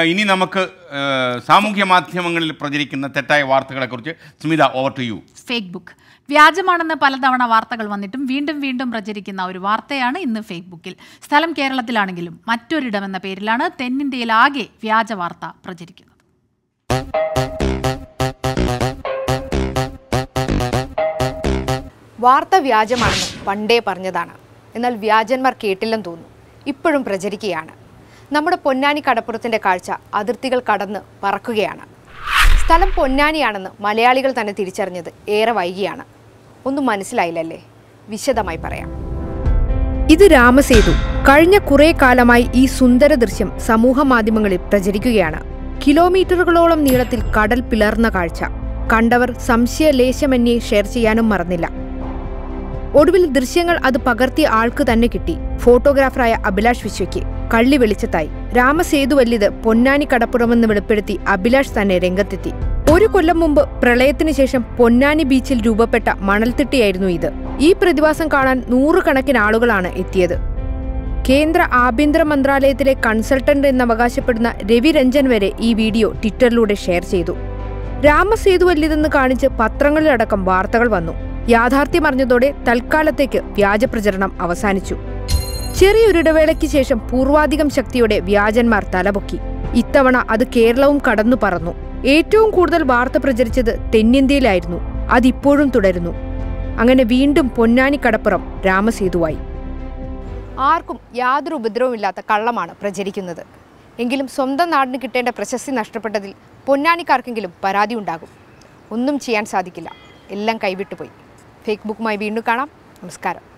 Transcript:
ഇനി നമുക്ക് സാമൂഹ്യ മാധ്യമങ്ങളിൽ പ്രചരിക്കുന്ന തെറ്റായ വാർത്തകളെ കുറിച്ച് Smitha over to you fake book വ്യാജമാണെന്ന് പലതവണ വാർത്തകൾ വന്നിട്ടും വീണ്ടും വീണ്ടും പ്രചരിക്കുന്ന ഒരു വാർത്തയാണ് ഇന്ന് ഫേസ്ബുക്കിൽ സ്ഥലം കേരളത്തിലാണെങ്കിലും മറ്റൊരിടം എന്ന പേരിലാണ് തെന്നിന്ത്യയിലാകെ വ്യാജ വാർത്ത പ്രചരിക്കുന്നത്. വാർത്ത വ്യാജമാണെന്ന് പണ്ടേ പറഞ്ഞതാണ്. എന്നാൽ വ്യാജന്മാർ കേട്ടില്ലെന്ന് തോന്നുന്നു. ഇപ്പോഴും പ്രചരിക്കുകയാണ്. നമ്മുടെ പൊന്നാനി കടപ്പുറത്തിന്റെ കാഴ്ച അതിർത്തികൾ കടന്ന് പറക്കുകയാണ്. സ്ഥലം പൊന്നാനിയാണെന്ന് മലയാളികൾ തന്നെ തിരിച്ചറിഞ്ഞത് ഏറെ വൈകിയാണ്. ഒന്നും മനസ്സിലായില്ലല്ലേ? വിശദമായി പറയാം. ഇത് രാമസേതു. കഴിഞ്ഞ കുറെ കാലമായി ഈ സുന്ദര ദൃശ്യം സമൂഹ മാധ്യമങ്ങളിൽ പ്രചരിക്കുകയാണ്. കിലോമീറ്ററുകളോളം നീളത്തിൽ കടൽ പിളർന്ന കാഴ്ച. കണ്ടവർ സംശയലേശമന്യെ ഷെയർ ചെയ്യാനും മറന്നില്ല. ഒടുവിൽ ദൃശ്യങ്ങൾ അത് പകർത്തിയ ആൾക്ക് തന്നെ കിട്ടി. ഫോട്ടോഗ്രാഫറായ അഭിലാഷ് വിശ്വയ്ക്ക്. കള്ളി വെളിച്ചത്തായി. രാമസേതുവല്ലിത് പൊന്നാനി കടപ്പുറമെന്ന് വെളിപ്പെടുത്തി അഭിലാഷ് തന്നെ രംഗത്തെത്തി. ഒരു കൊല്ലം മുമ്പ് പ്രളയത്തിന് ശേഷം പൊന്നാനി ബീച്ചിൽ രൂപപ്പെട്ട മണൽത്തിട്ടിയായിരുന്നു ഇത്. ഈ പ്രതിഭാസം കാണാൻ നൂറുകണക്കിന് ആളുകളാണ് എത്തിയത്. കേന്ദ്ര ആഭ്യന്തര മന്ത്രാലയത്തിലെ കൺസൾട്ടന്റ് എന്ന് അവകാശപ്പെടുന്ന രവി രഞ്ജൻ വരെ ഈ വീഡിയോ ട്വിറ്ററിലൂടെ ഷെയർ ചെയ്തു. രാമസേതുവല്ലിതെന്ന് കാണിച്ച് പത്രങ്ങളിലടക്കം വാർത്തകൾ വന്നു. യാഥാർത്ഥ്യമറിഞ്ഞതോടെ തൽക്കാലത്തേക്ക് വ്യാജപ്രചരണം അവസാനിച്ചു. ചെറിയൊരിടവേളയ്ക്ക് ശേഷം പൂർവാധികം ശക്തിയോടെ വ്യാജന്മാർ തലപൊക്കി. ഇത്തവണ അത് കേരളവും കടന്നു പറന്നു. ഏറ്റവും കൂടുതൽ വാർത്ത പ്രചരിച്ചത് തെന്നിന്ത്യയിലായിരുന്നു. അതിപ്പോഴും തുടരുന്നു. അങ്ങനെ വീണ്ടും പൊന്നാനി കടപ്പുറം രാമസേതുവായി. ആർക്കും യാതൊരു ഇല്ലാത്ത കള്ളമാണ് പ്രചരിക്കുന്നത്. എങ്കിലും സ്വന്തം നാടിന് കിട്ടേണ്ട പ്രശസ്തി നഷ്ടപ്പെട്ടതിൽ പൊന്നാനിക്കാർക്കെങ്കിലും പരാതി ഉണ്ടാകും. ഒന്നും ചെയ്യാൻ സാധിക്കില്ല. എല്ലാം കൈവിട്ടുപോയി. ഫേക്ക് ബുക്കുമായി വീണ്ടും കാണാം. നമസ്കാരം.